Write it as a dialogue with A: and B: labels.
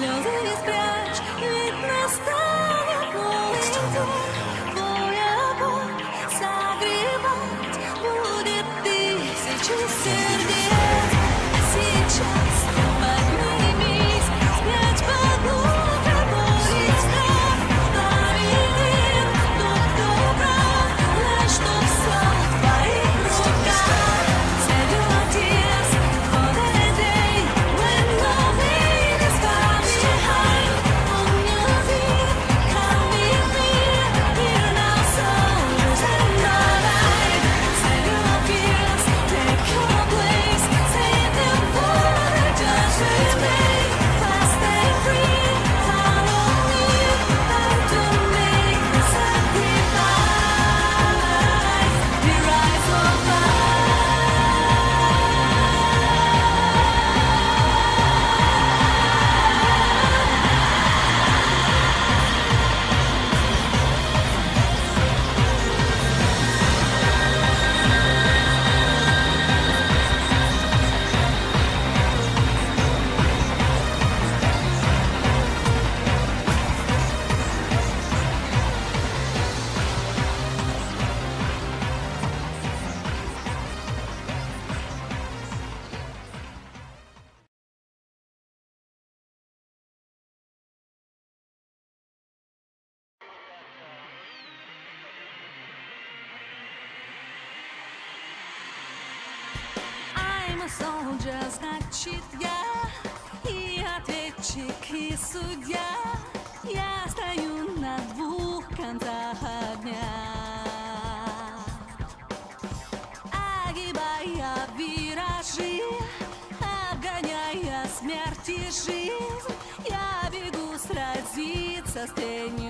A: 留在 же, значит я И ответчик, и судья. Я стою на двух концах огня. Огибая виражи Обгоняя смерть и жизнь Я бегу сразиться с тем